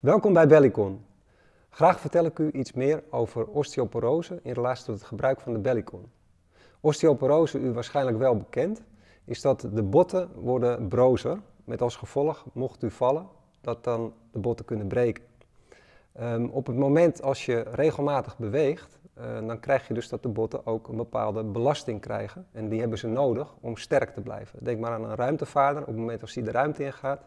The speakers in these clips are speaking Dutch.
Welkom bij Bellicon. Graag vertel ik u iets meer over osteoporose in relatie tot het gebruik van de Bellicon. Osteoporose, u waarschijnlijk wel bekend, is dat de botten worden brozer, met als gevolg, mocht u vallen, dat dan de botten kunnen breken. Um, op het moment als je regelmatig beweegt, uh, dan krijg je dus dat de botten ook een bepaalde belasting krijgen. En die hebben ze nodig om sterk te blijven. Denk maar aan een ruimtevaarder, op het moment als hij de ruimte ingaat.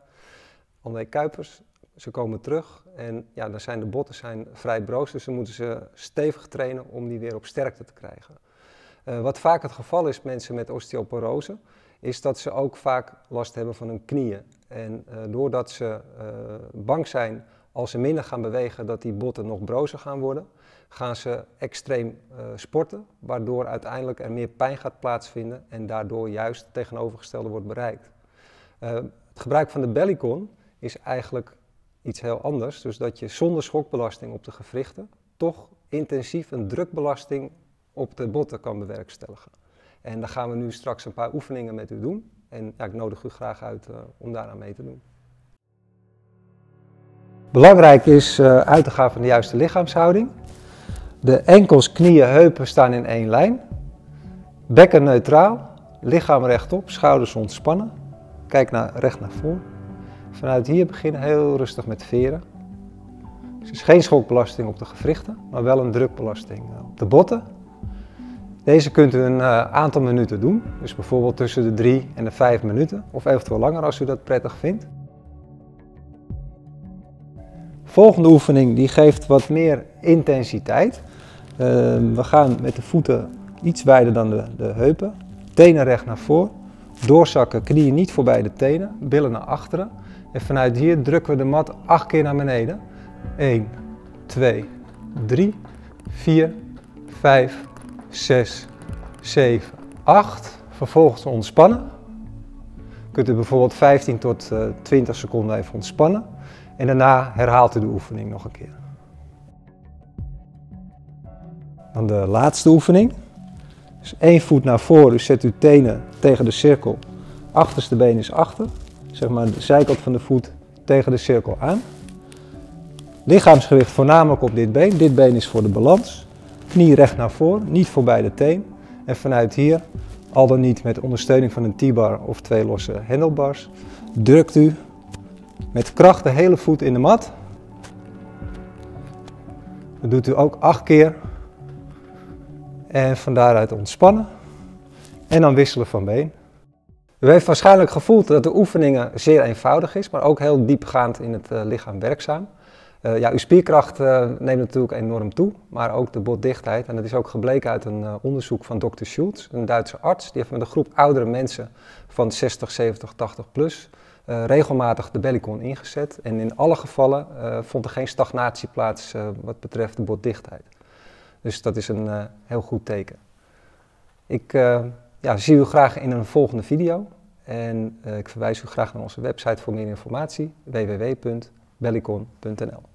André Kuipers, ze komen terug en ja, dan zijn de botten zijn vrij broos, dus dan moeten ze stevig trainen om die weer op sterkte te krijgen. Uh, wat vaak het geval is, mensen met osteoporose, is dat ze ook vaak last hebben van hun knieën. En uh, doordat ze uh, bang zijn als ze minder gaan bewegen, dat die botten nog brozer gaan worden, gaan ze extreem sporten, waardoor uiteindelijk er meer pijn gaat plaatsvinden en daardoor juist het tegenovergestelde wordt bereikt. het gebruik van de bellycon is eigenlijk iets heel anders. Dus dat je zonder schokbelasting op de gewrichten toch intensief een drukbelasting op de botten kan bewerkstelligen. En daar gaan we nu straks een paar oefeningen met u doen. En ik nodig u graag uit uh, om daaraan mee te doen. Belangrijk is uh, uit te gaan van de juiste lichaamshouding. De enkels, knieën, heupen staan in één lijn. Bekken neutraal, lichaam rechtop, schouders ontspannen. Kijk naar, recht naar voren. Vanuit hier beginnen heel rustig met veren. Dus is geen schokbelasting op de gewrichten, maar wel een drukbelasting eh, op de botten. Deze kunt u een uh, aantal minuten doen, dus bijvoorbeeld tussen de 3 en de 5 minuten, of eventueel langer als u dat prettig vindt. Volgende oefening die geeft wat meer intensiteit. Uh, we gaan met de voeten iets wijder dan de, de heupen, tenen recht naar voren, doorzakken, knieën niet voorbij de tenen, billen naar achteren. En vanuit hier drukken we de mat acht keer naar beneden. 1, 2, 3, 4, 5, 6, 7, 8. Vervolgens ontspannen. Kunt u bijvoorbeeld 15 tot 20 seconden even ontspannen. En daarna herhaalt u de oefening nog een keer. Dan de laatste oefening. Dus één voet naar voren, dus zet uw tenen tegen de cirkel. Achterste been is achter zeg maar de zijkant van de voet tegen de cirkel aan. Lichaamsgewicht voornamelijk op dit been. Dit been is voor de balans. Knie recht naar voren, niet voorbij de teen. En vanuit hier, al dan niet met ondersteuning van een T-bar of twee losse handlebars, drukt u met kracht de hele voet in de mat. Dat doet u ook acht keer. En van daaruit ontspannen. En dan wisselen van been. U heeft waarschijnlijk gevoeld dat de oefeningen zeer eenvoudig is, maar ook heel diepgaand in het uh, lichaam werkzaam. Uh, ja, uw spierkracht neemt natuurlijk enorm toe, maar ook de botdichtheid. En dat is ook gebleken uit een onderzoek van Dr. Schultz, een Duitse arts. Die heeft met een groep oudere mensen van 60, 70, 80 plus regelmatig de Bellicon ingezet. En in alle gevallen vond er geen stagnatie plaats wat betreft de botdichtheid. Dus dat is een heel goed teken. Ik ja, zie u graag in een volgende video. En uh, ik verwijs u graag naar onze website voor meer informatie www.bellicon.nl